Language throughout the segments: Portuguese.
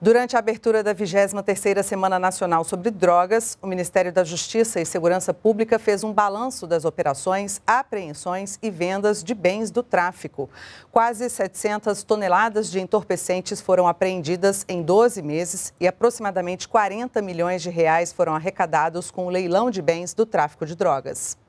Durante a abertura da 23ª Semana Nacional sobre Drogas, o Ministério da Justiça e Segurança Pública fez um balanço das operações, apreensões e vendas de bens do tráfico. Quase 700 toneladas de entorpecentes foram apreendidas em 12 meses e aproximadamente 40 milhões de reais foram arrecadados com o leilão de bens do tráfico de drogas.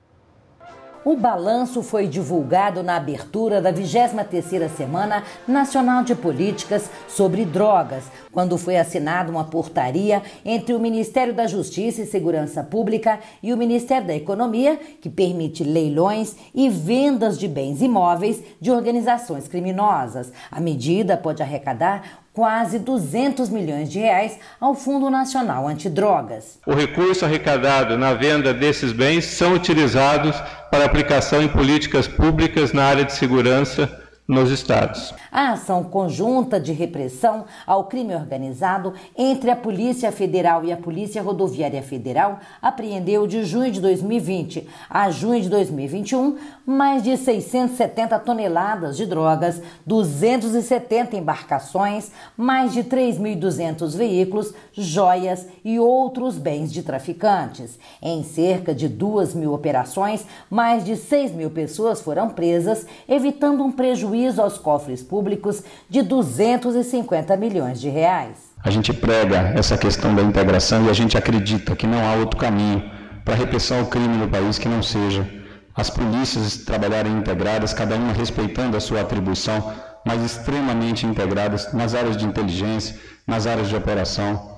O balanço foi divulgado na abertura da 23ª Semana Nacional de Políticas sobre Drogas, quando foi assinada uma portaria entre o Ministério da Justiça e Segurança Pública e o Ministério da Economia, que permite leilões e vendas de bens imóveis de organizações criminosas. A medida pode arrecadar quase 200 milhões de reais ao Fundo Nacional Antidrogas. O recurso arrecadado na venda desses bens são utilizados para aplicação em políticas públicas na área de segurança nos estados. A ação conjunta de repressão ao crime organizado entre a Polícia Federal e a Polícia Rodoviária Federal apreendeu de junho de 2020 a junho de 2021 mais de 670 toneladas de drogas, 270 embarcações, mais de 3.200 veículos, joias e outros bens de traficantes. Em cerca de 2 mil operações, mais de 6 mil pessoas foram presas, evitando um prejuízo prejuízo aos cofres públicos de 250 milhões de reais. A gente prega essa questão da integração e a gente acredita que não há outro caminho para repressar o crime no país que não seja as polícias trabalharem integradas, cada uma respeitando a sua atribuição, mas extremamente integradas nas áreas de inteligência, nas áreas de operação,